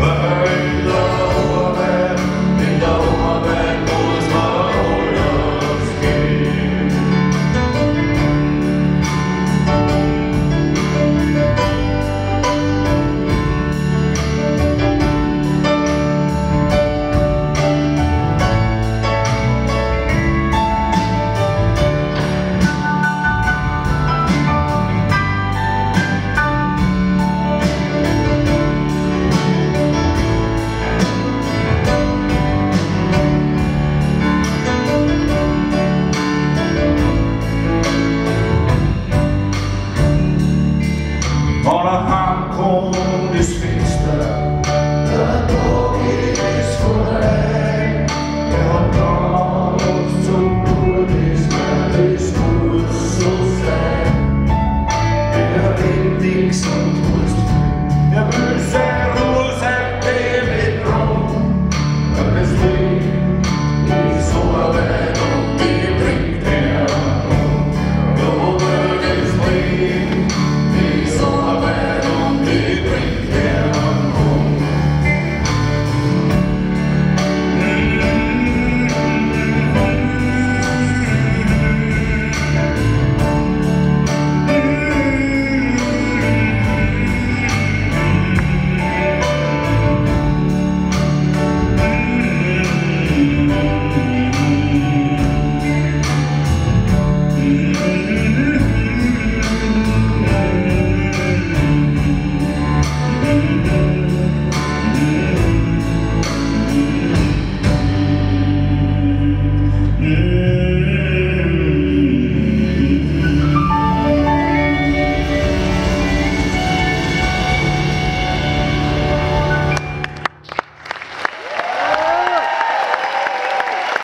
Bye.